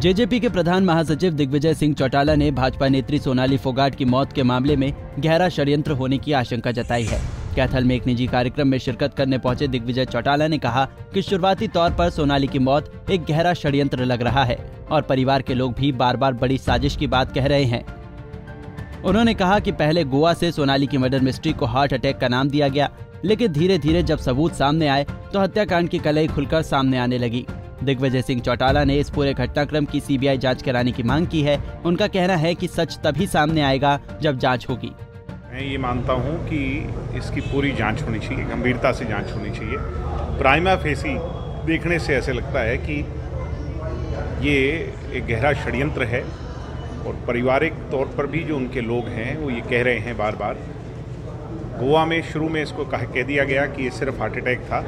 JJP के प्रधान महासचिव दिग्विजय सिंह चौटाला ने भाजपा नेत्री सोनाली फोगाट की मौत के मामले में गहरा षड्यंत्र होने की आशंका जताई है। कैथल में एक निजी कार्यक्रम में शिरकत करने पहुँचे दिग्विजय चौटाला ने कहा कि शुरुआती तौर पर सोनाली की मौत एक गहरा षड्यंत्र लग रहा है और परिवार के लोग भी बार बार बड़ी साजिश की बात कह रहे हैं। उन्होंने कहा कि पहले गोवा से सोनाली की मर्डर मिस्ट्री को हार्ट अटैक का नाम दिया गया, लेकिन धीरे धीरे जब सबूत सामने आए तो हत्याकांड की कलई खुलकर सामने आने लगी। दिग्विजय सिंह चौटाला ने इस पूरे घटनाक्रम की सीबीआई जाँच कराने की मांग की है। उनका कहना है कि सच तभी सामने आएगा जब जाँच होगी। मैं ये मानता हूँ कि इसकी पूरी जाँच होनी चाहिए, गंभीरता से जाँच होनी चाहिए। प्राइमा फेसी देखने से ऐसे लगता है कि ये एक गहरा षड्यंत्र है और पारिवारिक तौर पर भी जो उनके लोग हैं, वो ये कह रहे हैं बार बार गोवा में शुरू में इसको कह कह दिया गया कि ये सिर्फ़ हार्ट अटैक था।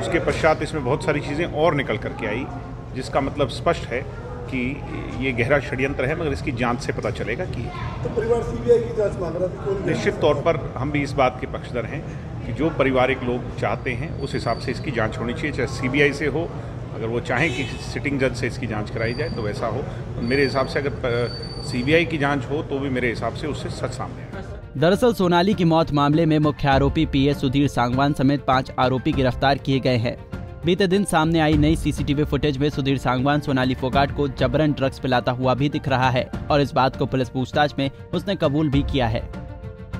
उसके पश्चात इसमें बहुत सारी चीज़ें और निकल करके आई जिसका मतलब स्पष्ट है कि ये गहरा षड्यंत्र है मगर इसकी जाँच से पता चलेगा कि तो परिवार सीबीआई की जाँच मांग रहा था निश्चित तौर पर हम भी इस बात के पक्षधर हैं कि जो पारिवारिक लोग चाहते हैं उस हिसाब से इसकी जाँच होनी चाहिए चाहे सीबीआई से हो अगर वो चाहें कि सिटिंग जज से इसकी जाँच कराई जाए तो वैसा हो। मेरे हिसाब से अगर सीबीआई की जाँच हो तो भी मेरे हिसाब से उससे सच सामने आए। दरअसल सोनाली की मौत मामले में मुख्य आरोपी पीएस सुधीर सांगवान समेत पाँच आरोपी गिरफ़्तार किए गए हैं। बीते दिन सामने आई नई सीसीटीवी फुटेज में सुधीर सांगवान सोनाली फोगाट को जबरन ड्रग्स पिलाता हुआ भी दिख रहा है और इस बात को पुलिस पूछताछ में उसने कबूल भी किया है।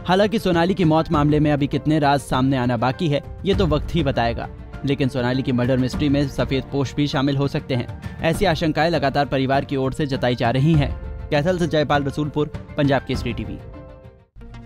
हालाँकि सोनाली की मौत मामले में अभी कितने राज सामने आना बाकी है, ये तो वक्त ही बताएगा। लेकिन सोनाली की मर्डर मिस्ट्री में सफ़ेद पोष भी शामिल हो सकते हैं। ऐसी आशंकाएँ लगातार परिवार की ओर से जताई जा रही हैं। कैथल से जयपाल रसूलपुर, पंजाब केसरी टीवी।